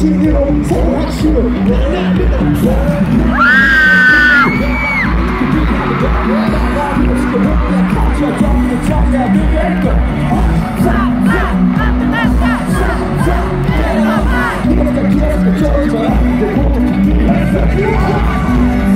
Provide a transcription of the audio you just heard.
I'm the Yeah.